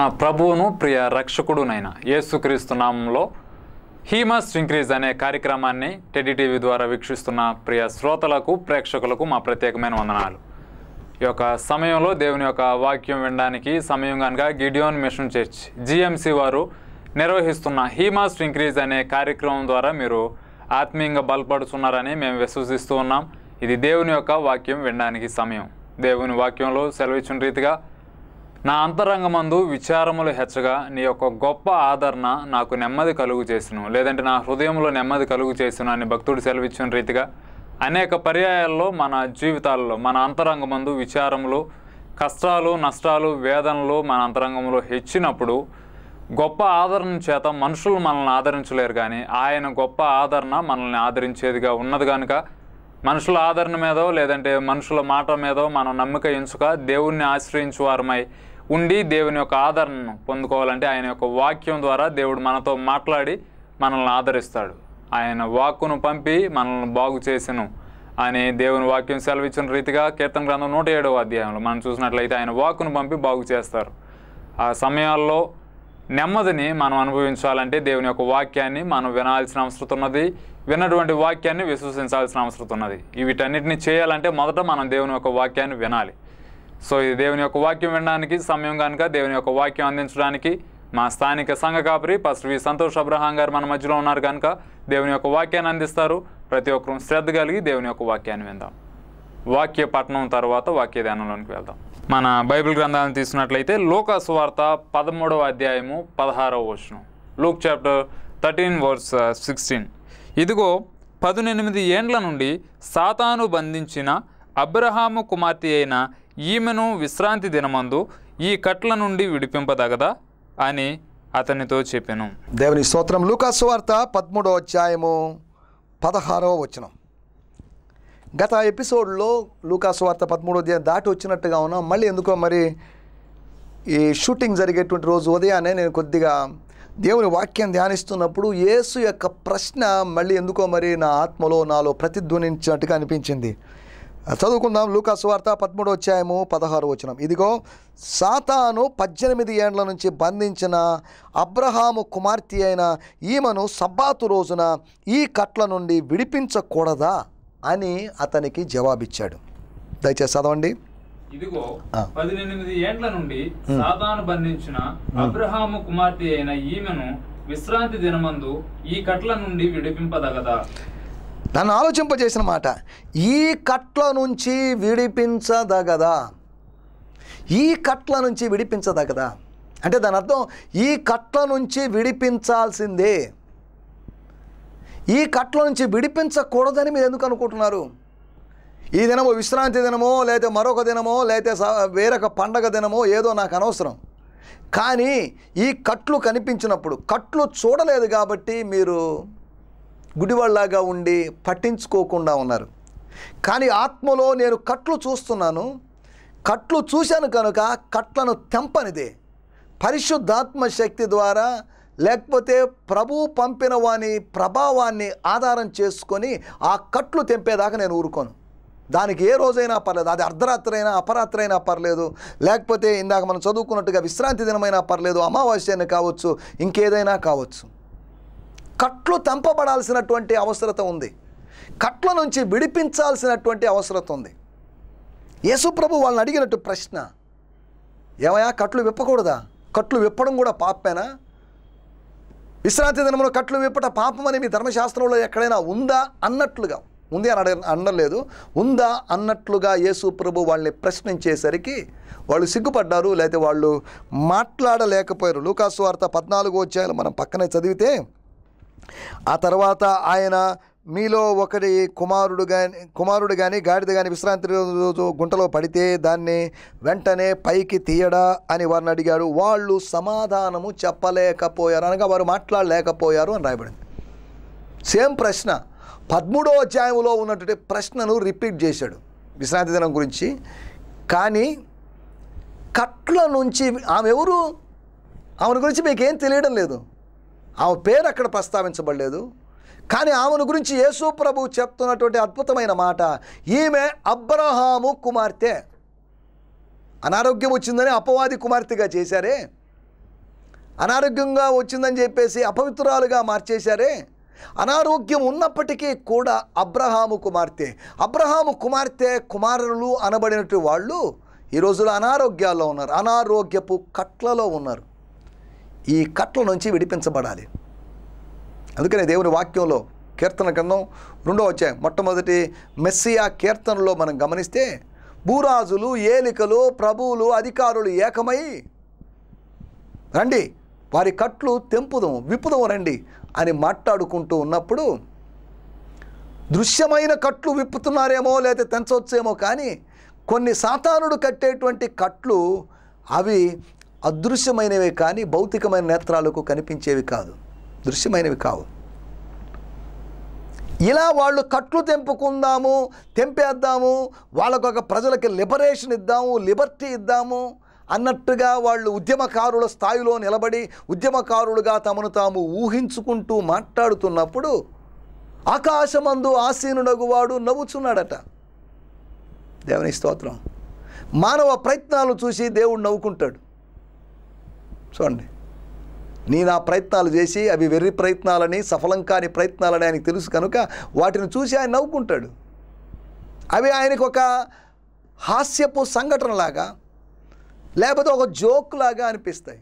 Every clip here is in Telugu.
మన ప్రభువును ప్రియ రక్షకుడునైన యేసుక్రీస్తు నామంలో హీ ఇంక్రీజ్ అనే కార్యక్రమాన్ని టెడి టీవీ ద్వారా వీక్షిస్తున్న ప్రియ శ్రోతలకు ప్రేక్షకులకు మా ప్రత్యేకమైన వందనాలు. ఈ యొక్క సమయంలో దేవుని యొక్క వాక్యం వినడానికి సమయం కనుక గిడియోన్ మిషన్ చర్చ్ జిఎంసి వారు నిర్వహిస్తున్న హీమాస్ ఇంక్రీజ్ అనే కార్యక్రమం ద్వారా మీరు ఆత్మీయంగా బలపడుతున్నారని మేము విశ్వసిస్తూ ఉన్నాం. ఇది దేవుని యొక్క వాక్యం వినడానికి సమయం. దేవుని వాక్యంలో సెలవిచ్చిన రీతిగా నా అంతరంగమందు విచారములు హెచ్చగా నీ యొక్క గొప్ప ఆదరణ నాకు నెమ్మది కలుగు చేసిను. లేదంటే నా హృదయంలో నెమ్మది కలుగు చేసిను అని భక్తుడు సెలవిచ్చిన రీతిగా అనేక పర్యాయాల్లో మన జీవితాల్లో మన అంతరంగమందు విచారములు కష్టాలు నష్టాలు వేదనలు మన అంతరంగంలో హెచ్చినప్పుడు గొప్ప ఆదరణ చేత మనుషులు మనల్ని ఆదరించలేరు కానీ ఆయన గొప్ప ఆదరణ మనల్ని ఆదరించేదిగా ఉన్నది కనుక మనుషుల ఆదరణ మీదో లేదంటే మనుషుల మాట మీదో మనం నమ్మిక ఎంచుక దేవుణ్ణి ఆశ్రయించు వారమై ఉండి దేవుని యొక్క ఆదరణను పొందుకోవాలంటే ఆయన యొక్క వాక్యం ద్వారా దేవుడు మనతో మాట్లాడి మనల్ని ఆదరిస్తాడు. ఆయన వాక్కును పంపి మనల్ని బాగు చేసెను. అని దేవుని వాక్యం సెలవిచ్చిన రీతిగా కీర్తన గ్రంథం నూట ఏడవ అధ్యాయంలో మనం చూసినట్లయితే ఆయన వాక్కును పంపి బాగు చేస్తారు. ఆ సమయాల్లో నెమ్మదిని మనం అనుభవించాలంటే దేవుని యొక్క వాక్యాన్ని మనం వినాల్సిన అవసరం ఉన్నది. విన్నటువంటి వాక్యాన్ని విశ్వసించాల్సిన అవసరం ఉన్నది. వీటన్నిటిని చేయాలంటే మొదట మనం దేవుని యొక్క వాక్యాన్ని వినాలి. సో ఇది దేవుని యొక్క వాక్యం వినడానికి సమయం కనుక దేవుని యొక్క వాక్యం అందించడానికి మా స్థానిక సంఘ కాపరి first V Santosh Abraham garu మన మధ్యలో ఉన్నారు కనుక దేవుని యొక్క వాక్యాన్ని అందిస్తారు. ప్రతి ఒక్కరూ శ్రద్ధ కలిగి దేవుని యొక్క వాక్యాన్ని విందాం. వాక్య పఠనం తర్వాత వాక్య ధ్యానంలోనికి వెళ్దాం. మన బైబిల్ గ్రంథాలను తీసుకున్నట్లయితే లోక సువార్త పదమూడవ అధ్యాయము పదహారవ వచనం. Luke chapter thirteen verse uh, sixteen ఇదిగో పదునెనిమిది ఏండ్ల నుండి సాతాను బంధించిన అబ్రహాము కుమార్తె అయిన ఈమెను విశ్రాంతి దినమందు ఈ కట్ల నుండి విడిపింపదగదా అని అతనితో చెప్పాను. దేవుని స్తోత్రం లూకాసు వార్త పదమూడో అధ్యాయము పదహారవ వచనం. గత ఎపిసోడ్లో లూకాసు వార్త పదమూడో అధ్యాయం దాటి వచ్చినట్టుగా ఉన్నాం మళ్ళీ ఎందుకో మరి ఈ షూటింగ్ జరిగేటువంటి రోజు ఉదయాన్నే నేను కొద్దిగా దేవుని వాక్యం ధ్యానిస్తున్నప్పుడు యేసు యొక్క ప్రశ్న మళ్ళీ ఎందుకో మరి నా ఆత్మలో నాలో ప్రతిధ్వనించినట్టుగా అనిపించింది. చదువుకుందాం. లూకాసు వార్త పదమూడో అధ్యాయము పదహారు వచనం. ఇదిగో సాతాను పద్దెనిమిది ఏండ్ల నుంచి బంధించిన అబ్రహాము కుమార్తె అయిన ఈమెను సబ్బాతు రోజున ఈ కట్ల నుండి విడిపించకూడదా అని అతనికి జవాబిచ్చాడు. దయచేసి చదవండి. ఇదిగో ఏండ్ల నుండి సాతాను బంధించిన అబ్రహాము కుమార్తె అయిన ఈమెను విశ్రాంతి దినమందు ఈ కట్ల నుండి విడిపింపదగదా? నన్ను ఆలోచింపజేసిన మాట ఈ కట్ల నుంచి విడిపించదగదా? ఈ కట్ల నుంచి విడిపించదగదా? అంటే దాని అర్థం ఈ కట్ల నుంచి విడిపించాల్సిందే. ఈ కట్ల నుంచి విడిపించకూడదని మీరు ఎందుకు అనుకుంటున్నారు? ఈ దినమో విశ్రాంతి దినమో లేకపోతే మరొక దినమో లేకపోతే స- వేరొక పండగ దినమో ఏదో నాకు అనవసరం. కానీ ఈ కట్లు కనిపించినప్పుడు కట్లు చూడలేదు కాబట్టి మీరు గుడివాళ్ళలాగా ఉండి పట్టించుకోకుండా ఉన్నారు. కానీ ఆత్మలో నేను కట్లు చూస్తున్నాను. కట్లు చూశాను కనుక కట్లను తెంపనిదే. పరిశుద్ధాత్మ శక్తి ద్వారా లేకపోతే ప్రభు పంపిన వాని ప్రభావాన్ని ఆధారం చేసుకొని ఆ కట్లు తెంపేదాకా నేను ఊరుకోను. దానికి ఏ రోజైనా పర్లేదు. అది అర్ధరాత్రి అయినా అపరాత్రి అయినా పర్లేదు. లేకపోతే ఇందాక మనం చదువుకున్నట్టుగా విశ్రాంతి దినమైనా పర్లేదు. అమావాస్య అయినా కావచ్చు. ఇంకేదైనా కావచ్చు. కట్లు తెంపబడాల్సినటువంటి అవసరత ఉంది. కట్ల నుంచి విడిపించాల్సినటువంటి అవసరత ఉంది. యేసుప్రభు వాళ్ళని అడిగినట్టు ప్రశ్న ఏమయ్యా కట్లు విప్పకూడదా? కట్లు విప్పడం కూడా పాపేనా విశ్రాంతి దినమున కట్లు విప్పట పాపమని మీ ధర్మశాస్త్రంలో ఎక్కడైనా ఉందా అన్నట్లుగా ఉంది అని అడగ అనలేదు ఉందా అన్నట్లుగా యేసు ప్రభు వాళ్ళని ప్రశ్నించేసరికి వాళ్ళు సిగ్గుపడ్డారు లేకపోతే వాళ్ళు మాట్లాడలేకపోయారు. లూకాసు వార్త పద్నాలుగు వచ్చాయలు మనం పక్కనే చదివితే ఆ తర్వాత ఆయన మీలో ఒకటి కుమారుడు కానీ కుమారుడు కానీ గాడిద కానీ విశ్రాంతి రోజు గుంటలో పడితే దాన్ని వెంటనే పైకి తీయడా అని వారిని అడిగాడు. వాళ్ళు సమాధానము చెప్పలేకపోయారు అనగా వారు మాట్లాడలేకపోయారు అని రాయబడింది. సేమ్ ప్రశ్న. పదమూడో అధ్యాయంలో ఉన్నటువంటి ప్రశ్నను రిపీట్ చేశాడు విశ్రాంతి దినం గురించి. కానీ కట్ల నుంచి ఆమె ఎవరు? ఆమె గురించి మీకేం తెలియడం లేదు. ఆమె పేరు అక్కడ ప్రస్తావించబడలేదు. కానీ ఆమెను గురించి యేసు ప్రభు చెప్తున్నటువంటి అద్భుతమైన మాట ఈమె అబ్రహాము కుమార్తె. అనారోగ్యం వచ్చిందని అపవాది కుమార్తెగా చేశారే. అనారోగ్యంగా వచ్చిందని చెప్పేసి అపవిత్రాలుగా మార్చేశారే. అనారోగ్యం ఉన్నప్పటికీ కూడా అబ్రహాము కుమార్తె. అబ్రహాము కుమార్తె కుమారులు అనబడినటువంటి వాళ్ళు ఈ రోజులో అనారోగ్యాల్లో ఉన్నారు. అనారోగ్యపు కట్లలో ఉన్నారు. ఈ కట్ల నుంచి విడిపించబడాలి. అందుకనే దేవుని వాక్యంలో కీర్తన గ్రంథం రెండో వచ్చాయి మొట్టమొదటి మెస్సియా కీర్తనలో మనం గమనిస్తే భూరాజులు ఏలికలు ప్రభువులు అధికారులు ఏకమై రండి వారి కట్లు తెంపుదాం విప్పుదం రండి అని మాట్లాడుకుంటూ ఉన్నప్పుడు దృశ్యమైన కట్లు విప్పుతున్నారేమో లేదా తెంచవచ్చేమో కానీ కొన్ని సాతానుడు కట్టేటువంటి కట్లు అవి అదృశ్యమైనవి కానీ భౌతికమైన నేత్రాలకు కనిపించేవి కాదు. దృశ్యమైనవి కావు. ఇలా వాళ్ళు కట్లు తెంపుకుందాము తెంపేద్దాము వాళ్ళకు ఒక ప్రజలకి లిబరేషన్ ఇద్దాము లిబర్టీ ఇద్దాము అన్నట్టుగా వాళ్ళు ఉద్యమకారుల స్థాయిలో నిలబడి ఉద్యమకారులుగా తమను తాము ఊహించుకుంటూ మాట్లాడుతున్నప్పుడు ఆకాశమందు ఆసీనుడగువాడు నవ్వుచున్నాడట. దేవుని స్తోత్రం. మానవ ప్రయత్నాలు చూసి దేవుడు నవ్వుకుంటాడు. చూడండి. నేను ఆ ప్రయత్నాలు చేసి అవి వెర్రి ప్రయత్నాలని సఫలం కాని ప్రయత్నాలని ఆయనకు తెలుసు కనుక వాటిని చూసి ఆయన నవ్వుకుంటాడు. అవి ఆయనకు ఒక హాస్యపు సంఘటనలాగా లేకపోతే ఒక జోక్ లాగా అనిపిస్తాయి.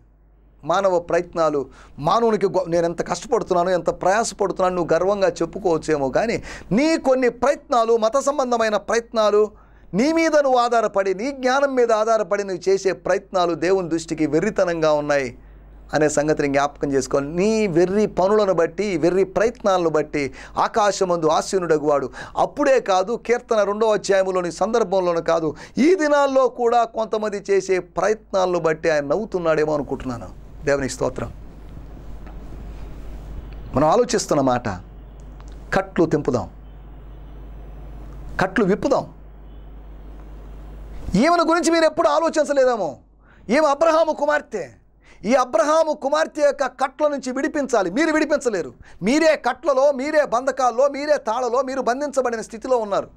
మానవ ప్రయత్నాలు మానవునికి నేను ఎంత కష్టపడుతున్నాను ఎంత ప్రయాసపడుతున్నాను నువ్వు గర్వంగా చెప్పుకోవచ్చేమో కానీ నీ కొన్ని ప్రయత్నాలు మత సంబంధమైన ప్రయత్నాలు నీ మీద నువ్వు ఆధారపడి నీ జ్ఞానం మీద ఆధారపడి నువ్వు చేసే ప్రయత్నాలు దేవుని దృష్టికి వెర్రితనంగా ఉన్నాయి అనే సంగతిని జ్ఞాపకం చేసుకోవాలి నీ వెర్రి పనులను బట్టి వెర్రి ప్రయత్నాలను బట్టి ఆకాశమందు ఆశీనుడగువాడు అప్పుడే కాదు కీర్తన రెండవ అధ్యాయంలోని సందర్భంలోనూ కాదు ఈ దినాల్లో కూడా కొంతమంది చేసే ప్రయత్నాలను బట్టి ఆయన నవ్వుతున్నాడేమో అనుకుంటున్నాను. దేవునికి స్తోత్రం. మనం ఆలోచిస్తున్న మాట కట్లు తెంపుదాం. కట్లు విప్పుదాం. ఈమెను గురించి మీరు ఎప్పుడు ఆలోచించలేదేమో? ఈమె అబ్రహాము కుమార్తె. ఈ అబ్రహాము కుమార్తె యొక్క కట్ల నుంచి విడిపించాలి. మీరు విడిపించలేరు. మీరే కట్లలో మీరే బంధకాల్లో మీరే తాళలో మీరు బంధించబడిన స్థితిలో ఉన్నారు.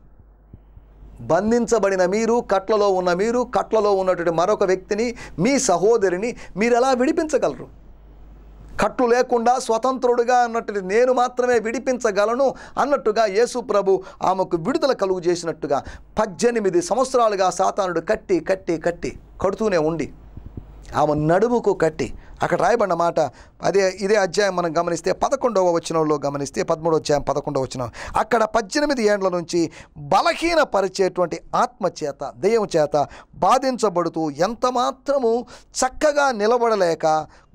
బంధించబడిన మీరు కట్లలో ఉన్న మీరు కట్లలో ఉన్నటువంటి మరొక వ్యక్తిని మీ సహోదరిని మీరు ఎలా విడిపించగలరు? కట్టు లేకుండా స్వతంత్రుడుగా అన్నట్టు నేను మాత్రమే విడిపించగలను అన్నట్టుగా యేసు ప్రభు ఆమెకు విడుదల కలుగు చేసినట్టుగా పద్దెనిమిది సంవత్సరాలుగా సాతానుడు కట్టి కట్టి కట్టి కడుతూనే ఉండి ఆమె నడుముకు కట్టి అక్కడ రాయబడిన మాట. అదే ఇదే అధ్యాయం మనం గమనిస్తే పదకొండవ వచనంలో గమనిస్తే పదమూడవ అధ్యాయం పదకొండవ వచనం. అక్కడ పద్దెనిమిది ఏండ్ల నుంచి బలహీనపరిచేటువంటి ఆత్మ చేత దెయ్యం చేత బాధించబడుతూ ఎంత మాత్రము చక్కగా నిలబడలేక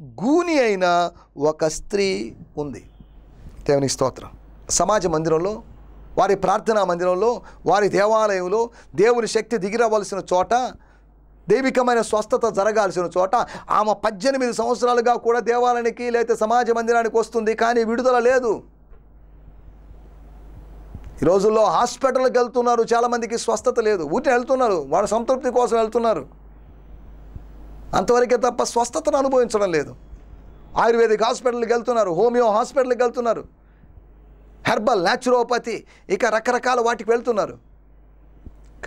గూని అయిన ఒక స్త్రీ ఉంది. దేవుని స్తోత్రం. సమాజ మందిరంలో వారి ప్రార్థనా మందిరంలో వారి దేవాలయంలో దేవుని శక్తి దిగిరవలసిన చోట దైవికమైన స్వస్థత జరగాల్సిన చోట ఆమె పద్దెనిమిది సంవత్సరాలుగా కూడా దేవాలయానికి లేకపోతే సమాజ మందిరానికి వస్తుంది కానీ విడుదల లేదు. ఈ రోజుల్లో హాస్పిటల్కి వెళ్తున్నారు చాలామందికి స్వస్థత లేదు. ఊరిని వెళ్తున్నారు వాళ్ళ సంతృప్తి కోసం వెళ్తున్నారు. అంతవరకే తప్ప స్వస్థతను అనుభవించడం లేదు. ఆయుర్వేదిక్ హాస్పిటల్కి వెళ్తున్నారు హోమియో హాస్పిటల్కి వెళ్తున్నారు హెర్బల్ న్యాచురోపతి ఇక రకరకాల వాటికి వెళ్తున్నారు.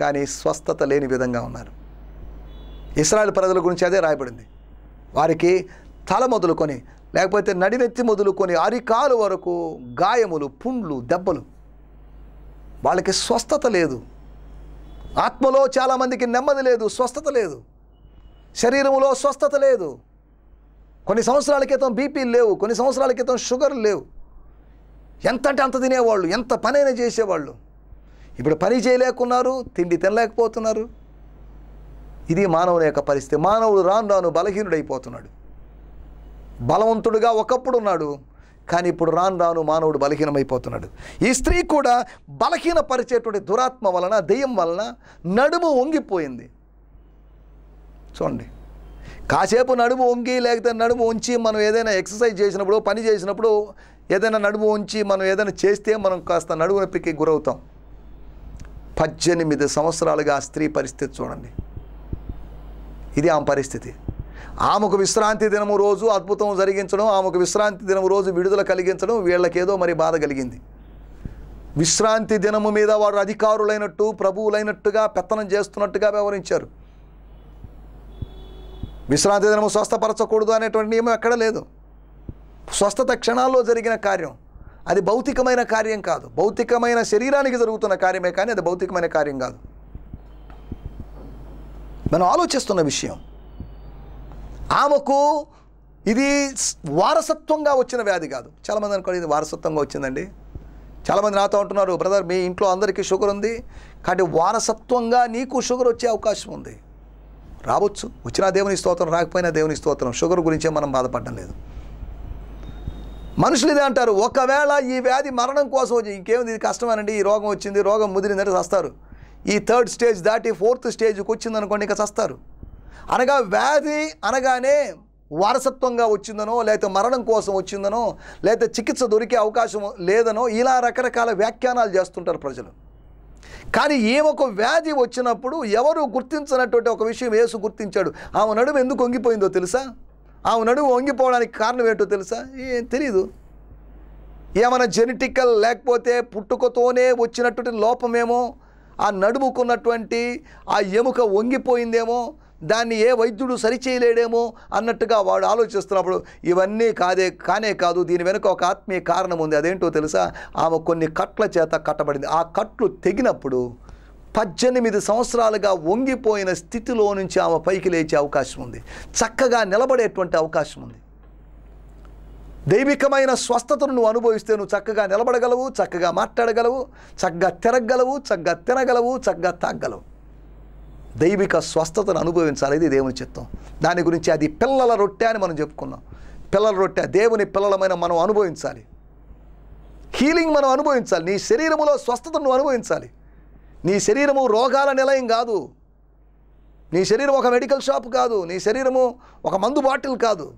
కానీ స్వస్థత లేని విధంగా ఉన్నారు. ఇస్రాయల్ ప్రజల గురించి అదే రాయబడింది. వారికి తల మొదలుకొని లేకపోతే నడినెత్తి మొదలుకొని అరికాలు వరకు గాయములు పుండ్లు దెబ్బలు. వాళ్ళకి స్వస్థత లేదు. ఆత్మలో చాలామందికి నెమ్మది లేదు స్వస్థత లేదు. శరీరంలో స్వస్థత లేదు. కొన్ని సంవత్సరాల క్రితం బీపీలు లేవు కొన్ని సంవత్సరాల క్రితం షుగర్ లేవు. ఎంత అంటే అంత తినేవాళ్ళు ఎంత పనైనా చేసేవాళ్ళు. ఇప్పుడు పని చేయలేకున్నారు తిండి తినలేకపోతున్నారు. ఇది మానవుని యొక్క పరిస్థితి. మానవుడు రాను రాను బలహీనుడైపోతున్నాడు. బలవంతుడుగా ఒకప్పుడు ఉన్నాడు కానీ ఇప్పుడు రాను రాను మానవుడు బలహీనమైపోతున్నాడు. ఈ స్త్రీ కూడా బలహీనపరిచేటువంటి దురాత్మ వలన దెయ్యం వలన నడుము వంగిపోయింది. చూడండి. కాసేపు నడుము వంగి లేకపోతే నడుము ఉంచి మనం ఏదైనా ఎక్సర్సైజ్ చేసినప్పుడు పని చేసినప్పుడు ఏదైనా నడుము ఉంచి మనం ఏదైనా చేస్తే మనం కాస్త నడుము నొప్పికి గురవుతాం. పద్దెనిమిది సంవత్సరాలుగా ఆ స్త్రీ పరిస్థితి చూడండి. ఇది ఆమె పరిస్థితి. ఆమెకు విశ్రాంతి దినము రోజు అద్భుతం జరిగించడం ఆమెకు విశ్రాంతి దినము రోజు విడుదల కలిగించడం వీళ్ళకేదో మరి బాధ కలిగింది. విశ్రాంతి దినము మీద వారు అధికారులైనట్టు ప్రభువులైనట్టుగా పెత్తనం చేస్తున్నట్టుగా వ్యవహరించారు. విశ్రాంతి దినము స్వస్థపరచకూడదు అనేటువంటి నియమం ఎక్కడ లేదు. స్వస్థత క్షణాల్లో జరిగిన కార్యం. అది భౌతికమైన కార్యం కాదు. భౌతికమైన శరీరానికి జరుగుతున్న కార్యమే కానీ అది భౌతికమైన కార్యం కాదు. మనం ఆలోచిస్తున్న విషయం. ఆమెకు ఇది వారసత్వంగా వచ్చిన వ్యాధి కాదు. చాలామంది అనుకోండి ఇది వారసత్వంగా వచ్చిందండి. చాలామంది నాతో అంటున్నారు బ్రదర్ మీ ఇంట్లో అందరికీ షుగర్ ఉంది కాబట్టి వారసత్వంగా నీకు షుగర్ వచ్చే అవకాశం ఉంది. రావచ్చు. వచ్చినా దేవుని స్తోత్రం రాకపోయినా దేవుని స్తోత్రం. షుగర్ గురించే మనం బాధపడడం లేదు. మనుషులు ఇదే అంటారు ఒకవేళ ఈ వ్యాధి మరణం కోసం వచ్చి ఇంకేముంది? ఇది కష్టమేనండి ఈ రోగం వచ్చింది రోగం ముదిరిందంటే వస్తారు ఈ థర్డ్ స్టేజ్ దాటి ఫోర్త్ స్టేజ్కి వచ్చిందనుకోండి ఇంకా చస్తారు. అనగా వ్యాధి అనగానే వారసత్వంగా వచ్చిందనో లేకపోతే మరణం కోసం వచ్చిందనో లేకపోతే చికిత్స దొరికే అవకాశం లేదనో ఇలా రకరకాల వ్యాఖ్యానాలు చేస్తుంటారు ప్రజలు. కానీ ఏమొక వ్యాధి వచ్చినప్పుడు ఎవరు గుర్తించినటువంటి ఒక విషయం వేసు గుర్తించాడు. ఆమె నడుము ఎందుకు వంగిపోయిందో తెలుసా? ఆమె నడుము వంగిపోవడానికి కారణం ఏంటో తెలుసా? ఏం తెలీదు. ఏమైనా జెనెటికల్ లేకపోతే పుట్టుకతోనే వచ్చినటువంటి లోపమేమో ఆ నడుముకున్నటువంటి ఆ ఎముక వంగిపోయిందేమో దాన్ని ఏ వైద్యుడు సరిచేయలేడేమో అన్నట్టుగా వాడు ఆలోచిస్తున్నప్పుడు ఇవన్నీ కాదే కానే కాదు దీని వెనుక ఒక ఆత్మీయ కారణం ఉంది. అదేంటో తెలుసా? ఆమె కొన్ని కట్ల చేత కట్టబడింది. ఆ కట్లు తెగినప్పుడు పద్దెనిమిది సంవత్సరాలుగా వంగిపోయిన స్థితిలో నుంచి ఆమె పైకి లేచే అవకాశం ఉంది. చక్కగా నిలబడేటువంటి అవకాశం ఉంది. దైవికమైన స్వస్థతను నువ్వు అనుభవిస్తే నువ్వు చక్కగా నిలబడగలవు చక్కగా మాట్లాడగలవు చక్కగా తిరగగలవు చక్కగా తినగలవు చక్కగా తాగలవు దైవిక స్వస్థతను అనుభవించాలి ఇది దేవుని చిత్తం. దాని గురించి అది పిల్లల రొట్టె అని మనం చెప్పుకున్నాం. పిల్లల రొట్టె దేవుని పిల్లలమైన మనం అనుభవించాలి. హీలింగ్ మనం అనుభవించాలి. నీ శరీరములో స్వస్థతను నువ్వు అనుభవించాలి. నీ శరీరము రోగాల నిలయం కాదు. నీ శరీరం ఒక మెడికల్ షాప్ కాదు. నీ శరీరము ఒక మందు బాటిల్ కాదు.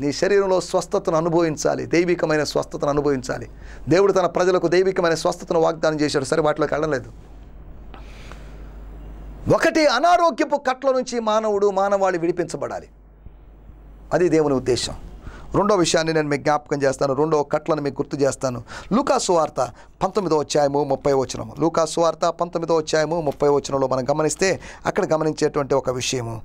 నీ శరీరంలో స్వస్థతను అనుభవించాలి దైవికమైన స్వస్థతను అనుభవించాలి. దేవుడు తన ప్రజలకు దైవికమైన స్వస్థతను వాగ్దానం చేశాడు. సరే వాటిలోకి వెళ్ళలేదు ఒకటి అనారోగ్యపు కట్ల నుంచి మానవుడు మానవాళి విడిపించబడాలి. అది దేవుని ఉద్దేశం. రెండో విషయాన్ని నేను మీకు జ్ఞాపకం చేస్తాను. రెండో కట్లను మీకు గుర్తు చేస్తాను. లూకాసు వార్త పంతొమ్మిదో అధ్యాయము ముప్పై వచనము. లూకాసు వార్త పంతొమ్మిదో అధ్యాయము ముప్పై వచనంలో మనం గమనిస్తే అక్కడ గమనించేటువంటి ఒక విషయము.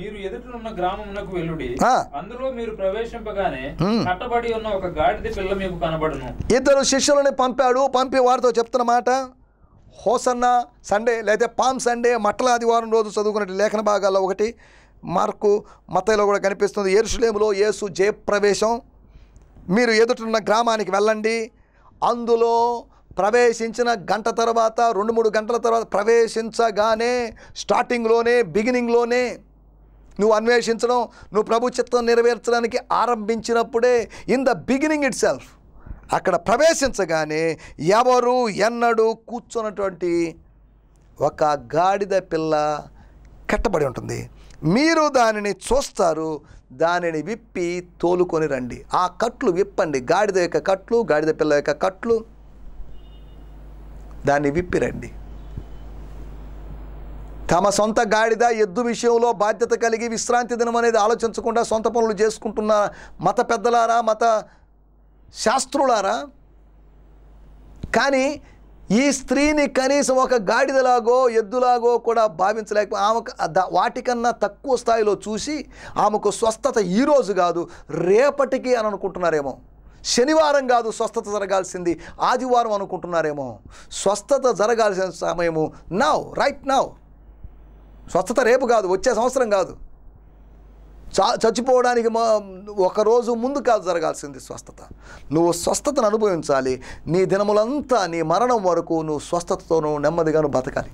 మీరు ఎదుటనున్న గ్రామమునకు వెళ్ళుడి. అందులో మీరు ప్రవేశింపగానే. కట్టబడి ఉన్న ఒక గాడిద పిల్ల మీకు కనబడును. ఇద్దరు శిష్యులని పంపాడు. పంపి వారితో చెప్తున్న మాట హోసన్న సండే లేదా పామ్ సండే మట్టల ఆదివారం రోజు చదువుకున్న లేఖన భాగాల్లో ఒకటి. మార్కు మతలో కూడా కనిపిస్తుంది. ఎరుషులేములో యేసు జయప్రవేశం. మీరు ఎదుటిన్న గ్రామానికి వెళ్ళండి. అందులో ప్రవేశించిన గంట తర్వాత రెండు మూడు గంటల తర్వాత ప్రవేశించగానే స్టార్టింగ్లోనే బిగినింగ్లోనే నువ్వు అన్వేషించడం నువ్వు ప్రభు చిత్తం నెరవేర్చడానికి ఆరంభించినప్పుడే in the beginning itself అక్కడ ప్రవేశించగానే ఎవరు ఎన్నడూ కూర్చున్నటువంటి ఒక గాడిద పిల్ల కట్టబడి ఉంటుంది. మీరు దానిని చూస్తారు దానిని విప్పి తోలుకొని రండి. ఆ కట్లు విప్పండి. గాడిద యొక్క కట్లు గాడిద పిల్ల యొక్క కట్లు దాన్ని విప్పి రండి. తమ సొంత గాడిద ఎద్దు విషయంలో బాధ్యత కలిగి విశ్రాంతి దినం అనేది ఆలోచించకుండా సొంత పనులు చేసుకుంటున్న మత పెద్దలారా మత శాస్త్రులారా? కానీ ఈ స్త్రీని కనీసం ఒక గాడిదలాగో ఎద్దులాగో కూడా భావించలేక ఆమెకు వాటికన్నా తక్కువ స్థాయిలో చూసి ఆమెకు స్వస్థత ఈరోజు కాదు రేపటికి అని అనుకుంటున్నారేమో. శనివారం కాదు స్వస్థత జరగాల్సింది ఆదివారం అనుకుంటున్నారేమో. స్వస్థత జరగాల్సిన సమయము నవ్ రైట్ నవ్ స్వస్థత రేపు కాదు వచ్చే సంవత్సరం కాదు. చా చచ్చిపోవడానికి మా ముందు కాదు జరగాల్సింది స్వస్థత. నువ్వు స్వస్థతను అనుభవించాలి. నీ దినములంతా నీ మరణం వరకు నువ్వు స్వస్థతతోనూ నెమ్మదిగాను బతకాలి.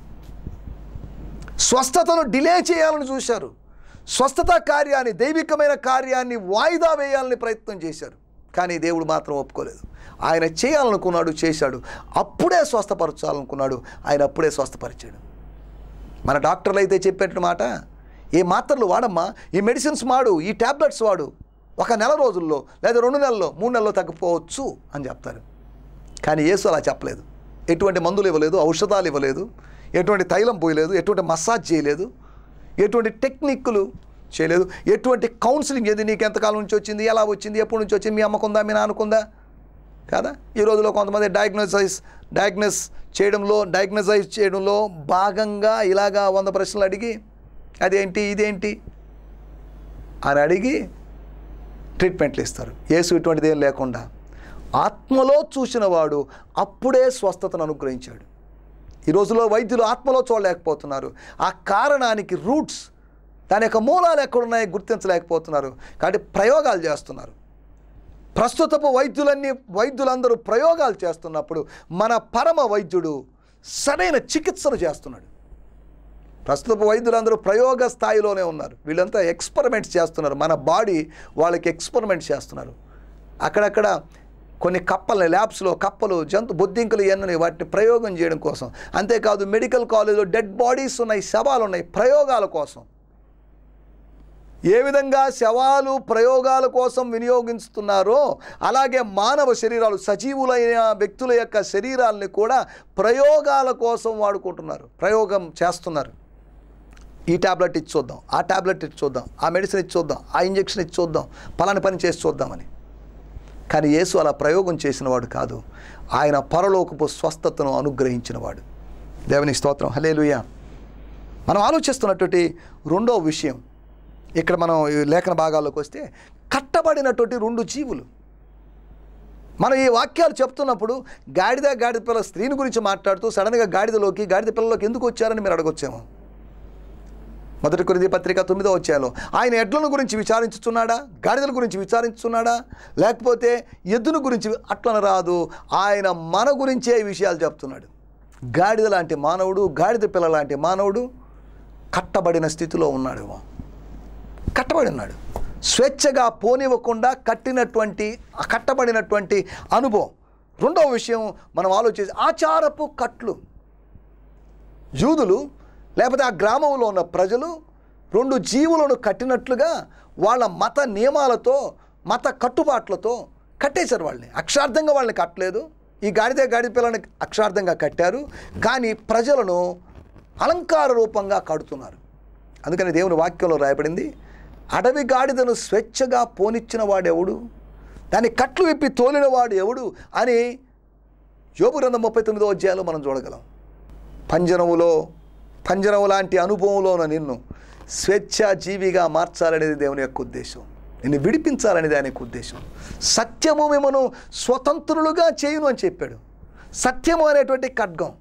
స్వస్థతను డిలే చేయాలని చూశారు. స్వస్థత కార్యాన్ని దైవికమైన కార్యాన్ని వాయిదా వేయాలని ప్రయత్నం చేశారు. కానీ దేవుడు మాత్రం ఒప్పుకోలేదు. ఆయన చేయాలనుకున్నాడు చేశాడు. అప్పుడే స్వస్థపరచాలనుకున్నాడు. ఆయన అప్పుడే స్వస్థపరిచాడు. మన డాక్టర్లు అయితే చెప్పేట మాట ఈ మాత్రలు వాడమ్మా ఈ మెడిసిన్స్ వాడు ఈ ట్యాబ్లెట్స్ వాడు. ఒక నెల రోజుల్లో లేదా రెండు నెలల్లో మూడు నెలల్లో తగ్గిపోవచ్చు అని చెప్తారు. కానీ యేసు అలా చెప్పలేదు. ఎటువంటి మందులు ఇవ్వలేదు ఔషధాలు ఇవ్వలేదు ఎటువంటి తైలం పోయలేదు ఎటువంటి మసాజ్ చేయలేదు ఎటువంటి టెక్నిక్లు చేయలేదు ఎటువంటి కౌన్సిలింగ్ ఏది నీకు ఎంతకాలం నుంచి వచ్చింది ఎలా వచ్చింది ఎప్పటి నుంచి వచ్చింది మీ అమ్మకుందా మీ నాన్నకుందా? కదా? ఈ రోజులో కొంతమంది డయాగ్నోసైజ్ డయాగ్నోస్ చేయడంలో డయాగ్నోసైజ్ చేయడంలో భాగంగా ఇలాగా వంద ప్రశ్నలు అడిగి అదేంటి ఇదేంటి? అని అడిగి ట్రీట్మెంట్లు ఇస్తారు. యేసు ఇటువంటిది ఏం లేకుండా. ఆత్మలో చూసిన వాడు అప్పుడే స్వస్థతను అనుగ్రహించాడు. ఈ రోజుల్లో వైద్యులు ఆత్మలో చూడలేకపోతున్నారు. ఆ కారణానికి రూట్స్ దాని యొక్క మూలాలు ఎక్కడున్నాయో గుర్తించలేకపోతున్నారు. కాబట్టి ప్రయోగాలు చేస్తున్నారు. ప్రస్తుతపు వైద్యులన్నీ వైద్యులందరూ ప్రయోగాలు చేస్తున్నప్పుడు మన పరమ వైద్యుడు సరైన చికిత్సను చేస్తున్నాడు. ప్రస్తుత వైద్యులందరూ ప్రయోగ స్థాయిలోనే ఉన్నారు. వీళ్ళంతా ఎక్స్పెరిమెంట్స్ చేస్తున్నారు. మన బాడీ వాళ్ళకి ఎక్స్పెరిమెంట్ చేస్తున్నారు. అక్కడక్కడ కొన్ని కప్పల్ని ల్యాబ్స్లో కప్పలు జంతు బొద్దింకలు ఎన్నని వాటిని ప్రయోగం చేయడం కోసం. అంతేకాదు మెడికల్ కాలేజ్లో డెడ్ బాడీస్ ఉన్నాయి శవాలు ఉన్నాయి ప్రయోగాల కోసం. ఏ విధంగా శవాలు ప్రయోగాల కోసం వినియోగిస్తున్నారో అలాగే మానవ శరీరాలు సజీవులైన వ్యక్తుల యొక్క శరీరాలని కూడా ప్రయోగాల కోసం వాడుకుంటున్నారు. ప్రయోగం చేస్తున్నారు. ఈ ట్యాబ్లెట్ ఇచ్చి చూద్దాం ఆ ట్యాబ్లెట్ ఇచ్చి చూద్దాం ఆ మెడిసిన్ ఇచ్చి చూద్దాం ఆ ఇంజెక్షన్ ఇచ్చి చూద్దాం పలాని పని చేసి చూద్దామని. కానీ యేసు అలా ప్రయోగం చేసినవాడు కాదు. ఆయన పరలోకపు స్వస్థతను అనుగ్రహించినవాడు. దేవుని స్తోత్రం. హలేలుయ మనం ఆలోచిస్తున్నటువంటి రెండో విషయం. ఇక్కడ మనం లేఖన భాగాల్లోకి వస్తే కట్టబడినటువంటి రెండు జీవులు. మనం ఈ వాక్యాలు చెప్తున్నప్పుడు గాడిద గాడిద పిల్ల స్త్రీని గురించి మాట్లాడుతూ సడన్గా గాడిదలోకి గాడిద పిల్లలోకి ఎందుకు వచ్చారని మీరు అడగొచ్చేమో. మొదటి కొరింది పత్రిక తొమ్మిదో వచ్చాలో ఆయన ఎడ్లను గురించి విచారించుతున్నాడా గాడిదల గురించి విచారించుతున్నాడా లేకపోతే ఎద్దును గురించి అట్లన రాదు ఆయన మన గురించే ఈ విషయాలు చెప్తున్నాడు. గాడిద లాంటి మానవుడు గాడిద పిల్ల లాంటి మానవుడు కట్టబడిన స్థితిలో ఉన్నాడు కట్టబడి ఉన్నాడు. స్వేచ్ఛగా పోనివ్వకుండా కట్టినటువంటి కట్టబడినటువంటి అనుభవం. రెండవ విషయం మనం ఆలోచించి ఆచారపు కట్లు. యూదులు లేకపోతే ఆ గ్రామంలో ఉన్న ప్రజలు రెండు జీవులను కట్టినట్లుగా వాళ్ళ మత నియమాలతో మత కట్టుబాట్లతో కట్టేశారు వాళ్ళని. అక్షార్థంగా వాళ్ళని కట్టలేదు. ఈ గాడిద గాడిద పిల్లని అక్షార్థంగా కట్టారు. కానీ ప్రజలను అలంకార రూపంగా కడుతున్నారు. అందుకని దేవుని వాక్యంలో రాయబడింది అడవి గాడిదను స్వేచ్ఛగా పోనిచ్చిన వాడెవడు? దాన్ని కట్లు విప్పి తోలిన వాడు ఎవడు అని యోగు గ్రంథం ముప్పై తొమ్మిదో అధ్యాయంలో మనం చూడగలం. పంజరములో పంజరం లాంటి అనుభవంలో ఉన్న నిన్ను స్వేచ్ఛాజీవిగా మార్చాలనేది దేవుని యొక్క ఉద్దేశం. నిన్ను విడిపించాలనేది ఆయన యొక్క ఉద్దేశం. సత్యము మిమ్మను స్వతంత్రులుగా చేయును అని చెప్పాడు. సత్యము అనేటువంటి ఖడ్గం.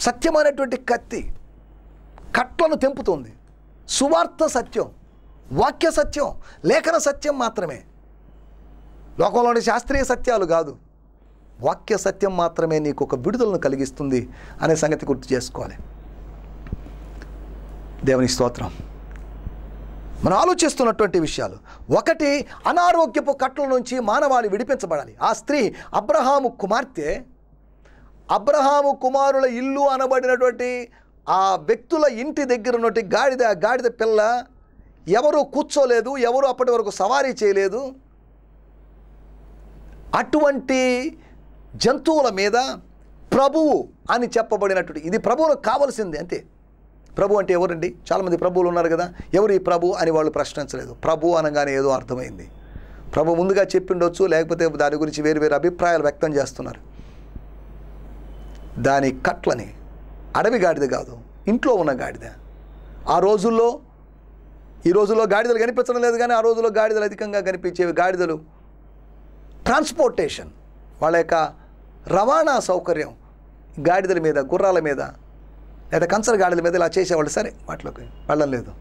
సత్యం అనేటువంటి కత్తి కట్లను తెంపుతుంది. సువార్త సత్యం వాక్య సత్యం లేఖన సత్యం మాత్రమే. లోకంలోని శాస్త్రీయ సత్యాలు కాదు. వాక్య సత్యం మాత్రమే నీకు ఒక విడుదలను కలిగిస్తుంది అనే సంగతి గుర్తు చేసుకోవాలి. దేవుని స్తోత్రం. మనం ఆలోచిస్తున్నటువంటి విషయాలు. ఒకటి అనారోగ్యపు కట్ల నుంచి మానవాళి విడిపించబడాలి. ఆ స్త్రీ అబ్రహాము కుమార్తె అబ్రహాము కుమారుల ఇల్లు అనబడినటువంటి ఆ వ్యక్తుల ఇంటి దగ్గర ఉన్నటువంటి గాడిద గాడిద పిల్ల ఎవరు కూర్చోలేదు ఎవరు అప్పటి వరకు సవారీ చేయలేదు. అటువంటి జంతువుల మీద ప్రభువు అని చెప్పబడినటువంటి ఇది ప్రభువులకు కావలసింది అంతే. ప్రభు అంటే ఎవరండి? చాలామంది ప్రభువులు ఉన్నారు కదా. ఎవరు ఈ ప్రభు అని వాళ్ళు ప్రశ్నించలేదు. ప్రభు అనగానే ఏదో అర్థమైంది. ప్రభు ముందుగా చెప్పిండొచ్చు లేకపోతే దాని గురించి వేరు వేరు అభిప్రాయాలు వ్యక్తం చేస్తున్నారు. దాని కట్లని అడవి గాడిద కాదు ఇంట్లో ఉన్న గాడిద. ఆ రోజుల్లో ఈ రోజుల్లో గాడిదలు కనిపించడం లేదు కానీ ఆ రోజుల్లో గాడిదలు అధికంగా కనిపించేవి గాడిదలు. ట్రాన్స్పోర్టేషన్ వాళ్ళ యొక్క రవాణా సౌకర్యం గాడిదల మీద గుర్రాల మీద లేదా కన్సర్ గాడిదల మీద ఇలా చేసేవాళ్ళు సరే వాటిలోకి వెళ్ళలేదు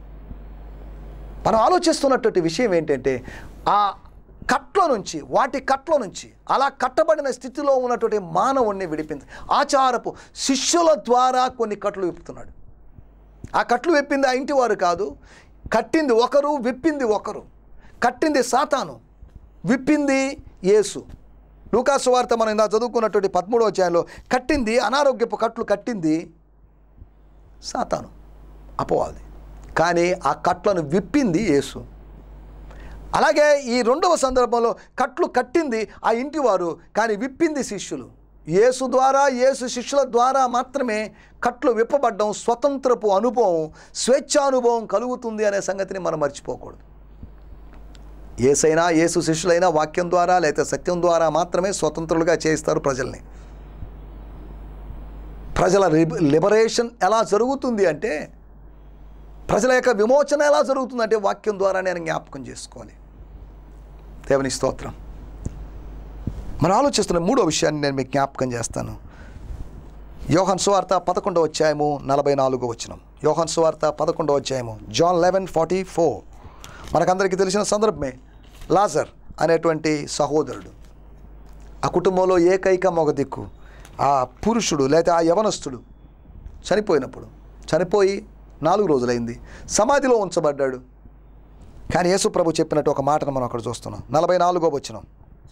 మనం ఆలోచిస్తున్నటువంటి విషయం ఏంటంటే ఆ కట్లో నుంచి వాటి కట్లో నుంచి అలా కట్టబడిన స్థితిలో ఉన్నటువంటి మానవుణ్ణి విడిపింది ఆచారపు శిష్యుల ద్వారా కొన్ని కట్లు విప్పుతున్నాడు. ఆ కట్లు విప్పింది ఆ ఇంటి వారు కాదు కట్టింది ఒకరు విప్పింది ఒకరు. కట్టింది సాతాను విప్పింది యేసు. లూకాసు వార్త మనం ఇందా చదువుకున్నటువంటి పదమూడవ అధ్యాయంలో కట్టింది అనారోగ్యపు కట్లు కట్టింది సాతాను అపవాది. కానీ ఆ కట్లను విప్పింది యేసు. అలాగే ఈ రెండవ సందర్భంలో కట్లు కట్టింది ఆ ఇంటి వారు కానీ విప్పింది శిష్యులు. యేసు ద్వారా యేసు శిష్యుల ద్వారా మాత్రమే కట్లు విప్పబడ్డం స్వతంత్రపు అనుభవం స్వేచ్ఛానుభవం కలుగుతుంది అనే సంగతిని మనం మర్చిపోకూడదు. ఏసైనా యేసు శిష్యులైనా వాక్యం ద్వారా లేకపోతే సత్యం ద్వారా మాత్రమే స్వతంత్రులుగా చేయిస్తారు ప్రజల్ని. ప్రజల లిబరేషన్ ఎలా జరుగుతుంది అంటే ప్రజల యొక్క విమోచన ఎలా జరుగుతుందంటే వాక్యం ద్వారా నేను జ్ఞాపకం చేసుకోవాలి. దేవుని స్తోత్రం. మనం ఆలోచిస్తున్న మూడో విషయాన్ని నేను మీకు జ్ఞాపకం చేస్తాను. యోహన్ సువార్త పదకొండో అధ్యాయము నలభై నాలుగో వచనం. యోహన్ సువార్త పదకొండో అధ్యాయము జాన్ లెవెన్ ఫార్టీ ఫోర్. మనకందరికీ తెలిసిన సందర్భమే లాజర్ అనేటువంటి సహోదరుడు. ఆ కుటుంబంలో ఏకైక మొగ దిక్కు. ఆ పురుషుడు లేదా ఆ యవనస్తుడు చనిపోయినప్పుడు చనిపోయి నాలుగు రోజులైంది సమాధిలో ఉంచబడ్డాడు కానీ యేసు ప్రభు చెప్పినట్టు ఒక మాటను మనం అక్కడ చూస్తున్నాం నలభై నాలుగో వచ్చినాం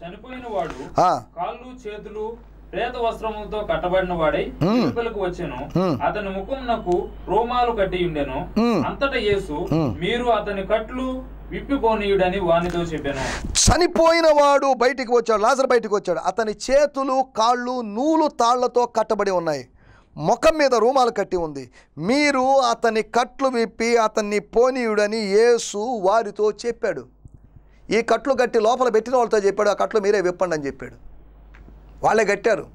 చనిపోయిన వాడు ఆ, కాళ్ళు చేతులు ప్రేత వస్త్రములతో కట్టబడిన వాడై మ్మ్. వెలుపలకు వచ్చెను మ్మ్. అతని ముఖమునకు రోమాలు కట్టి ఉండెను. అంతటా యేసు. మీరు అతని కట్లు విప్పిపోనీయుడని వానితో చెప్పాను. చనిపోయిన వాడు బయటికి వచ్చాడు లాజర్ బయటికి వచ్చాడు. అతని చేతులు కాళ్ళు నూలు తాళ్ళతో కట్టబడి ఉన్నాయి. ముఖం మీద రూమాలు కట్టి ఉంది. మీరు అతని కట్లు విప్పి అతన్ని పోనీయుడని యేసు వారితో చెప్పాడు. ఈ కట్లు కట్టి లోపల పెట్టిన వాళ్ళతో చెప్పాడు ఆ కట్లు మీరే విప్పండి అని చెప్పాడు. వాళ్ళే కట్టారు.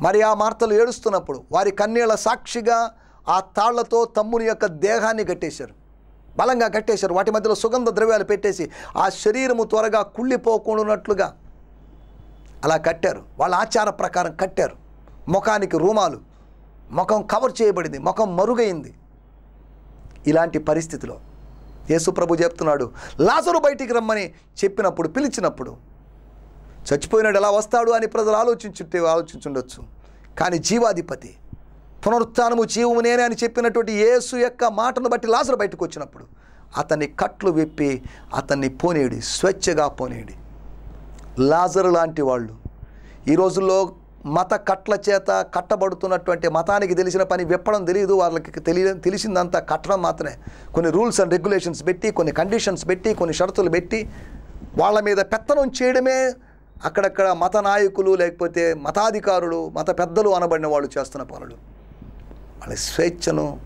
మరి ఆ మార్తలు ఏడుస్తున్నప్పుడు వారి కన్నీళ్ళ సాక్షిగా ఆ తాళ్ళతో తమ్ముని యొక్క దేహాన్ని కట్టేశారు. బలంగా కట్టేశారు. వాటి మధ్యలో సుగంధ ద్రవ్యాలు పెట్టేసి ఆ శరీరము త్వరగా కుళ్ళిపోకుండానట్లుగా అలా కట్టారు. వాళ్ళ ఆచార ప్రకారం కట్టారు. ముఖానికి రూమాలు. ముఖం కవర్ చేయబడింది. ముఖం మరుగైంది. ఇలాంటి పరిస్థితిలో యేసుప్రభు చెప్తున్నాడు లాజరు బయటికి రమ్మని చెప్పినప్పుడు పిలిచినప్పుడు చచ్చిపోయినాడు ఎలా వస్తాడు? అని ప్రజలు ఆలోచించుంటే ఆలోచించుండొచ్చు. కానీ జీవాధిపతి పునరుత్నము జీవము నేనే అని చెప్పినటువంటి యేసు యొక్క మాటను బట్టి లాజరు బయటకు వచ్చినప్పుడు అతన్ని కట్లు విప్పి అతన్ని పోనీడి స్వేచ్ఛగా పోనీడి లాజరు లాంటి వాళ్ళు. ఈ రోజుల్లో మత కట్ల చేత కట్టబడుతున్నటువంటి మతానికి తెలిసిన పని విప్పడం తెలియదు వాళ్ళకి తెలియ తెలిసిందంతా కట్టడం మాత్రమే. కొన్ని రూల్స్ అండ్ రెగ్యులేషన్స్ పెట్టి కొన్ని కండిషన్స్ పెట్టి కొన్ని షరతులు పెట్టి వాళ్ళ మీద పెత్తనం చేయడమే అక్కడక్కడ మత నాయకులు లేకపోతే మతాధికారులు మత పెద్దలు అనబడిన వాళ్ళు చేస్తున్న పనులు. వాళ్ళ స్వేచ్ఛను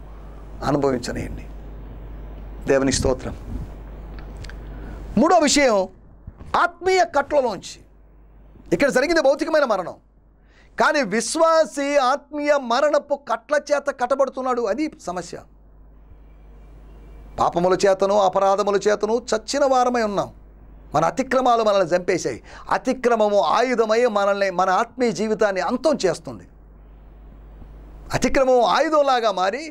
అనుభవించనియండి. దేవుని స్తోత్రం. మూడో విషయం ఆత్మీయ కట్లలోంచి ఇక్కడ జరిగింది భౌతికమైన మరణం. కానీ విశ్వాసి ఆత్మీయ మరణపు కట్ల చేత కట్టబడుతున్నాడు అది సమస్య. పాపముల చేతను అపరాధముల చేతను చచ్చిన వారమై ఉన్నాం. మన అతిక్రమాలు మనల్ని చంపేశాయి. అతిక్రమము ఆయుధమై మనల్ని మన ఆత్మీయ జీవితాన్ని అంతం చేస్తుంది. అతిక్రమం ఆయుధంలాగా మారి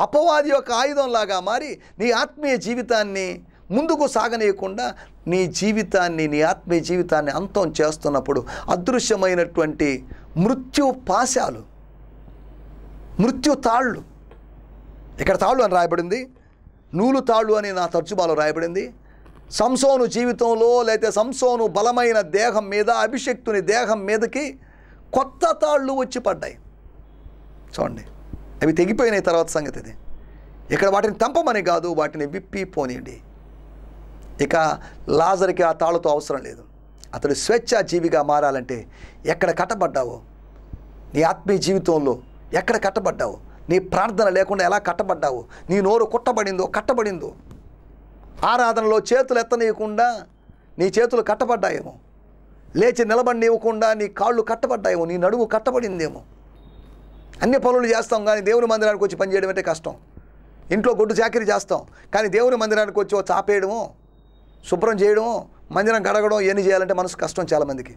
అపవాది యొక్క ఆయుధంలాగా మారి నీ ఆత్మీయ జీవితాన్ని ముందుకు సాగనీయకుండా నీ జీవితాన్ని నీ ఆత్మీయ జీవితాన్ని అంతం చేస్తున్నప్పుడు అదృశ్యమైనటువంటి మృత్యు పాశాలు మృత్యు తాళ్ళు. ఇక్కడ తాళ్ళు అని రాయబడింది నూలు తాళ్ళు అని నా తర్జుమాలో రాయబడింది. సంసోను జీవితంలో లేకపోతే సంసోను బలమైన దేహం మీద అభిషక్తుని దేహం మీదకి కొత్త తాళ్ళు వచ్చి పడ్డాయి. చూడండి. అవి తెగిపోయిన తర్వాత సంగతి ఇది. ఇక్కడ వాటిని తంపమని కాదు వాటిని విప్పి పోనీయండి. ఇక లాజర్కి ఆ తాళ్ళతో అవసరం లేదు. అతడు స్వేచ్ఛాజీవిగా మారాలంటే ఎక్కడ కట్టబడ్డావో? నీ ఆత్మీయ జీవితంలో ఎక్కడ కట్టబడ్డావు? నీ ప్రార్థన లేకుండా ఎలా కట్టబడ్డావు? నీ నోరు కుట్టబడిందో కట్టబడిందో? ఆరాధనలో చేతులు ఎత్తనీయకుండా నీ చేతులు కట్టబడ్డాయేమో? లేచి నిలబడినివ్వకుండా నీ కాళ్ళు కట్టబడ్డాయేమో? నీ నడుము కట్టబడిందేమో? అన్ని పనులు చేస్తాం కానీ దేవుని మందిరానికి వచ్చి పనిచేయడం అంటే కష్టం. ఇంట్లో గొడ్డు చాకరీ చేస్తాం కానీ దేవుని మందిరానికి వచ్చి ఓ శుభ్రం చేయడము మందిరం గడగడం ఇవన్నీ చేయాలంటే మనసు కష్టం చాలామందికి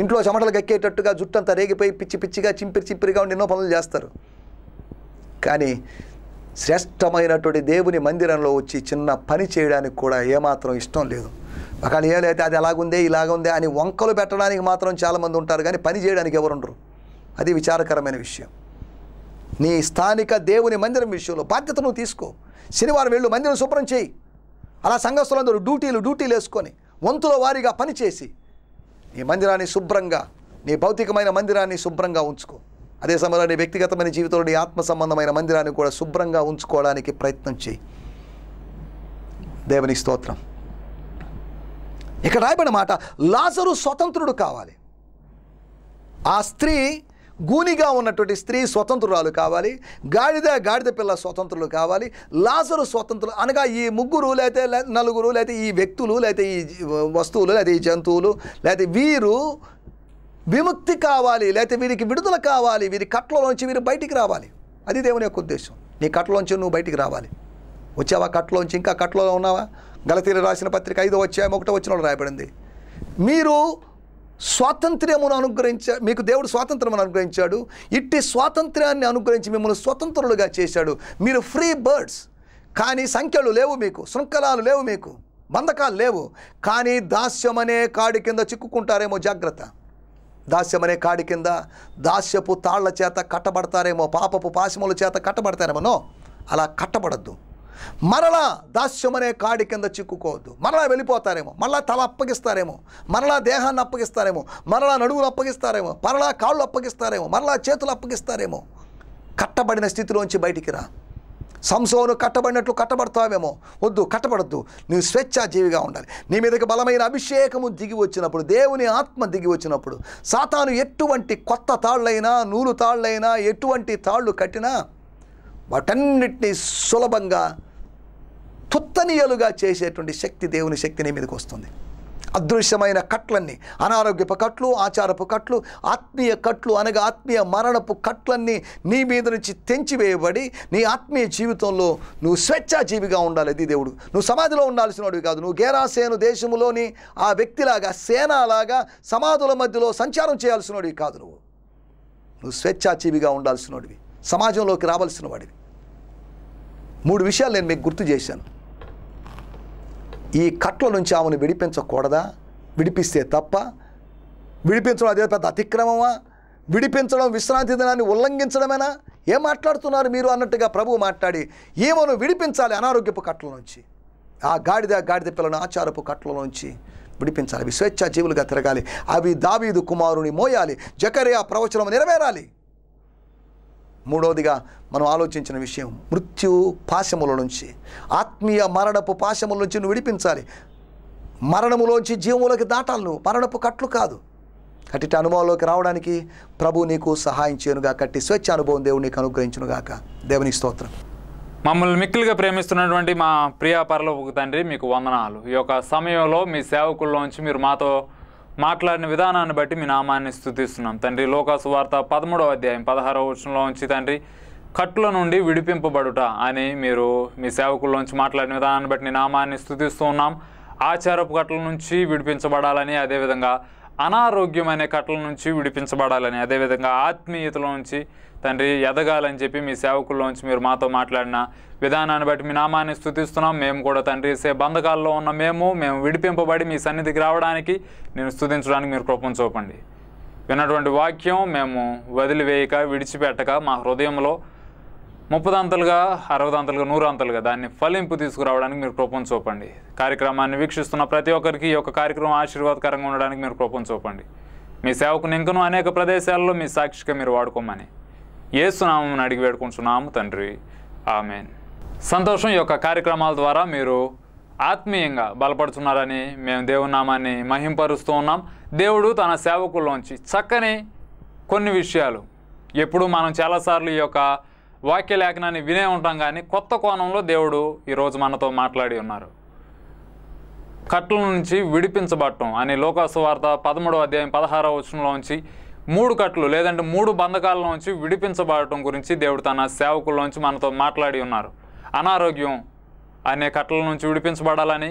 ఇంట్లో చెమటలు గక్కేటట్టుగా జుట్టంతా రేగిపోయి పిచ్చి పిచ్చిగా చింపిరి చింపిరిగా ఉండి ఎన్నో పనులు చేస్తారు. కానీ శ్రేష్టమైనటువంటి దేవుని మందిరంలో వచ్చి చిన్న పని చేయడానికి కూడా ఏమాత్రం ఇష్టం లేదు. ఒకవేళ ఏదైతే అది అలాగుందే ఇలాగుందే అని వంకలు పెట్టడానికి మాత్రం చాలామంది ఉంటారు కానీ పని చేయడానికి ఎవరు ఉండరు. అది విచారకరమైన విషయం. నీ స్థానిక దేవుని మందిరం విషయంలో బాధ్యత నువ్వు తీసుకో. శనివారం వెళ్ళు మందిరం శుభ్రం చేయి. అలా సంఘస్థులందరూ డ్యూటీలు డ్యూటీలు వేసుకొని వంతుల వారీగా పనిచేసి నీ మందిరాన్ని శుభ్రంగా నీ భౌతికమైన మందిరాన్ని శుభ్రంగా ఉంచుకో. అదే సమయంలో నీ వ్యక్తిగతమైన జీవితంలో నీ ఆత్మ సంబంధమైన మందిరాన్ని కూడా శుభ్రంగా ఉంచుకోవడానికి ప్రయత్నం చేయి. దేవునికి స్తోత్రం. ఇక్కడ రాయబడిన మాట లాజరు స్వతంత్రుడు కావాలి. ఆ స్త్రీ గూనిగా ఉన్నటువంటి స్త్రీ స్వతంత్రురాలు కావాలి గాడిద గాడిద పిల్ల స్వతంత్రులు కావాలి లాజరు స్వతంత్రులు అనగా ఈ ముగ్గురు లేకపోతే నలుగురు లేకపోతే ఈ వ్యక్తులు లేకపోతే ఈ వస్తువులు లేకపోతే ఈ జంతువులు లేకపోతే వీరు విముక్తి కావాలి లేకపోతే వీరికి విడుదల కావాలి వీరి కట్లలోంచి వీరు బయటికి రావాలి. అది దేవుని యొక్క ఉద్దేశం. నీ కట్టలోంచి నువ్వు బయటికి రావాలి. వచ్చావా కట్టలోంచి ఇంకా కట్టలో ఉన్నావా? గలతీర రాసిన పత్రిక ఐదో వచ్చాయి ఒకటో వచ్చిన రాయబడింది. మీరు స్వాతంత్ర్యమును అనుగ్రహించా మీకు దేవుడు స్వాతంత్రమును అనుగ్రహించాడు. ఇట్టి స్వాతంత్ర్యాన్ని అనుగ్రహించి మిమ్మల్ని స్వతంత్రులుగా చేశాడు. మీరు ఫ్రీ బర్డ్స్ కానీ సంఖ్యలు లేవు మీకు. శృంఖలాలు లేవు మీకు. బంధకాలు లేవు. కానీ దాస్యం అనే కాడి కింద చిక్కుకుంటారేమో జాగ్రత్త. దాస్యం అనే కాడి కింద దాస్యపు తాళ్ళ చేత కట్టబడతారేమో పాపపు పాశముల చేత కట్టబడతారేమో. అలా కట్టబడద్దు. మరలా దాస్యం అనే కాడి కింద చిక్కుకోవద్దు. మరలా వెళ్ళిపోతారేమో మరలా తల అప్పగిస్తారేమో మరలా దేహాన్ని అప్పగిస్తారేమో మరలా నడువులు అప్పగిస్తారేమో మరలా కాళ్ళు అప్పగిస్తారేమో మరలా చేతులు అప్పగిస్తారేమో. కట్టబడిన స్థితిలోంచి బయటికి రా. సంసోను కట్టబడినట్లు కట్టబడతావేమో? వద్దు కట్టబడద్దు. నీవు స్వేచ్ఛాజీవిగా ఉండాలి. నీ మీదకి బలమైన అభిషేకము దిగి వచ్చినప్పుడు దేవుని ఆత్మ దిగి వచ్చినప్పుడు సాతాను ఎటువంటి కొత్త తాళ్ళైనా నూలు తాళ్ళైనా ఎటువంటి తాళ్ళు కట్టినా వాటన్నిటినీ సులభంగా తుత్తనీయలుగా చేసేటువంటి శక్తి దేవుని శక్తి నీ మీదకి వస్తుంది. అదృశ్యమైన కట్లన్నీ అనారోగ్యపు కట్లు ఆచారపు కట్లు ఆత్మీయ కట్లు అనగా ఆత్మీయ మరణపు కట్లన్నీ నీ మీద నుంచి తెంచివేయబడి నీ ఆత్మీయ జీవితంలో నువ్వు స్వేచ్ఛాజీవిగా ఉండాలి. అది దేవుడు. నువ్వు సమాధిలో ఉండాల్సిన వాడివి కాదు. నువ్వు గేరాసేను దేశంలోని ఆ వ్యక్తిలాగా సేనాలాగా సమాధుల మధ్యలో సంచారం చేయాల్సిన వాడివి కాదు నువ్వు. నువ్వు స్వేచ్ఛాజీవిగా ఉండాల్సిన వాడివి సమాజంలోకి రావాల్సిన వాడివి. మూడు విషయాలు నేను మీకు గుర్తు చేశాను. ఈ కట్ల నుంచి ఆమెను విడిపించకూడదా? విడిపిస్తే తప్ప? విడిపించడం అదే పెద్ద అతిక్రమమా? విడిపించడం విశ్రాంతి దినాన్ని ఉల్లంఘించడమేనా? ఏం మాట్లాడుతున్నారు మీరు అన్నట్టుగా ప్రభువు మాట్లాడి ఏమను విడిపించాలి అనారోగ్యపు కట్ల నుంచి. ఆ గాడిద గాడిద పిల్లను ఆచారపు కట్ల నుంచి విడిపించాలి. అవి స్వేచ్ఛా జీవులుగా తిరగాలి. అవి దావీదు కుమారుని మోయాలి. జకరియా ప్రవచనం నెరవేరాలి. మూడవదిగా మనం ఆలోచించిన విషయం మృత్యు పాశముల నుంచి ఆత్మీయ మరణపు పాశముల నుంచి నువ్వు విడిపించాలి. మరణములోంచి జీవములోకి దాటాలి నువ్వు. మరణపు కట్లు కాదు. కట్టి అనుభవంలోకి రావడానికి ప్రభు నీకు సహాయం చేయనుగా కట్టి స్వేచ్ఛ అనుభవం దేవుడు నీకు అనుగ్రహించునుగాక. దేవుని స్తోత్రం. మమ్మల్ని మిక్కిలిగా ప్రేమిస్తున్నటువంటి మా ప్రియ పరలోపు తండ్రి మీకు వందనాలు. ఈ యొక్క సమయంలో మీ సేవకుల్లోంచి మీరు మాతో మాట్లాడిన విధానాన్ని బట్టి మీ నామాన్ని స్థుతిస్తున్నాం. తండ్రి లోకాసు వార్త పదమూడవ అధ్యాయం పదహారవ వచనంలో ఉంచి తండ్రి కట్టుల నుండి విడిపింపబడుట అని మీరు మీ సేవకుల్లోంచి మాట్లాడిన విధానాన్ని బట్టి నామాన్ని స్థుతిస్తూ ఉన్నాం. ఆచారపు కట్టల నుంచి విడిపించబడాలని అదేవిధంగా అనారోగ్యం అనే కట్టల నుంచి విడిపించబడాలని అదేవిధంగా ఆత్మీయతలో నుంచి తండ్రి ఎదగాలని చెప్పి మీ సేవకుల్లోంచి మీరు మాతో మాట్లాడిన విధానాన్ని బట్టి మీ నామాన్ని స్థుతిస్తున్నాం మేము కూడా తండ్రి సే బంధకాల్లో ఉన్న మేము మేము విడిపింపబడి మీ సన్నిధికి రావడానికి నేను స్థుతించడానికి మీరు కృపం చూపండి. విన్నటువంటి వాక్యం మేము వదిలివేయక విడిచిపెట్టక మా హృదయంలో ముప్పదంతలుగా అరవదంతలుగా నూరంతలుగా దాన్ని ఫలింపు తీసుకురావడానికి మీరు కృపం చూపండి. కార్యక్రమాన్ని వీక్షిస్తున్న ప్రతి ఒక్కరికి ఈ యొక్క కార్యక్రమం ఆశీర్వాదకరంగా ఉండడానికి మీరు కృపం చూపండి. మీ సేవకుని ఇంకనూ అనేక ప్రదేశాల్లో మీ సాక్షిగా మీరు వాడుకోమని ఏసునామని అడిగి వేడుకుంటున్నాము తండ్రి. ఆమెన్. సంతోషం యొక్క కార్యక్రమాల ద్వారా మీరు ఆత్మీయంగా బలపడుతున్నారని మేము దేవుని నామాన్ని మహింపరుస్తూ ఉన్నాం. దేవుడు తన సేవకుల్లోంచి చక్కని కొన్ని విషయాలు ఎప్పుడు మనం చాలాసార్లు ఈ యొక్క వాక్య లేఖనాన్ని వినే ఉంటాం కానీ కొత్త కోణంలో దేవుడు ఈరోజు మనతో మాట్లాడి ఉన్నారు. కట్ల నుంచి విడిపించబడటం అనే లోకాసు వార్త పదమూడవ అధ్యాయం పదహారవ వచనంలోంచి మూడు కట్లు లేదంటే మూడు బంధకాలలోంచి విడిపించబడటం గురించి దేవుడు తన సేవకుల్లోంచి మనతో మాట్లాడి ఉన్నారు. అనారోగ్యం అనే కట్టల నుంచి విడిపించబడాలని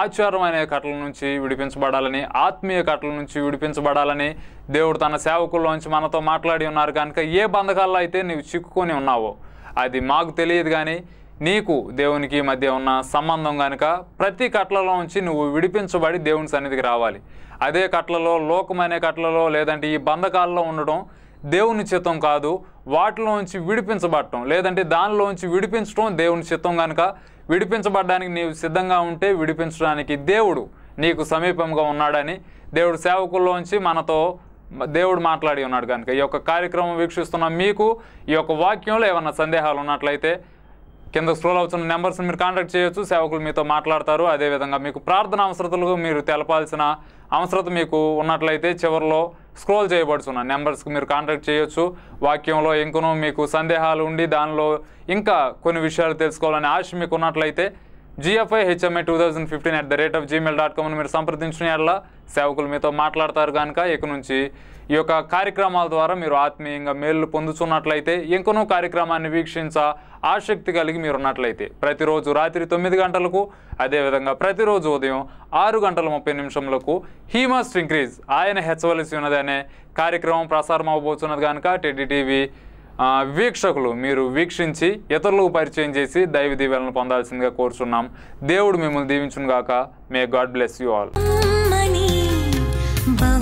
ఆచారం అనే కట్టల నుంచి విడిపించబడాలని ఆత్మీయ కట్టల నుంచి విడిపించబడాలని దేవుడు తన సేవకుల్లోంచి మనతో మాట్లాడి ఉన్నారు. కనుక ఏ బంధకాల్లో అయితే నీవు చిక్కుకొని ఉన్నావో అది మాకు తెలియదు కానీ నీకు దేవునికి మధ్య ఉన్న సంబంధం కనుక ప్రతి కట్లలో నుంచి నువ్వు విడిపించబడి దేవుని సన్నిధికి రావాలి. అదే కట్లలో లోకమనే కట్లలో లేదంటే ఈ బంధకాల్లో ఉండడం దేవుని చిత్తం కాదు. వాటిలోంచి విడిపించబడటం లేదంటే దానిలోంచి విడిపించడం దేవుని చిత్తం కనుక విడిపించబడడానికి నీవు సిద్ధంగా ఉంటే విడిపించడానికి దేవుడు నీకు సమీపంగా ఉన్నాడని దేవుడు సేవకుల్లోంచి మనతో దేవుడు మాట్లాడి ఉన్నాడు కనుక ఈ యొక్క కార్యక్రమం వీక్షిస్తున్న మీకు ఈ యొక్క వాక్యంలో ఏమైనా సందేహాలు ఉన్నట్లయితే కింద స్క్రోల్ అవుతున్న నెంబర్స్ మీరు కాంటాక్ట్ చేయొచ్చు సేవకులు మీతో మాట్లాడతారు. అదేవిధంగా మీకు ప్రార్థన అవసరతలు మీరు తెలపాల్సిన అవసరత మీకు ఉన్నట్లయితే చివరిలో స్క్రోల్ చేయబడుచున్న నెంబర్స్కి మీరు కాంటాక్ట్ చేయొచ్చు. వాక్యంలో ఇంకనూ మీకు సందేహాలు ఉండి దానిలో ఇంకా కొన్ని విషయాలు తెలుసుకోవాలని ఆశ మీకు ఉన్నట్లయితే GFI HMI two thousand fifteen at the rate of Gmail dot కామ్ను మీరు సంప్రదించిన సేవకులు మీతో మాట్లాడతారు కనుక ఇక నుంచి ఈ యొక్క కార్యక్రమాల ద్వారా మీరు ఆత్మీయంగా మేలు పొందుతున్నట్లయితే ఇంకనూ కార్యక్రమాన్ని వీక్షించ ఆసక్తి కలిగి మీరు ఉన్నట్లయితే ప్రతిరోజు రాత్రి తొమ్మిది గంటలకు అదేవిధంగా ప్రతిరోజు ఉదయం ఆరు గంటల ముప్పై నిమిషంలకు హీ మస్ట్ ఇంక్రీజ్ ఆయన హెచ్చవలసి ఉన్నది అనే కార్యక్రమం ప్రసారం అవబోతున్నది కనుక టెడ్డి టీవీ వీక్షకులు మీరు వీక్షించి ఇతరులకు పరిచయం చేసి దైవ దీవెలను పొందాల్సిందిగా కోరుచున్నాం. దేవుడు మిమ్మల్ని దీవించును గాక may God bless you all पानी।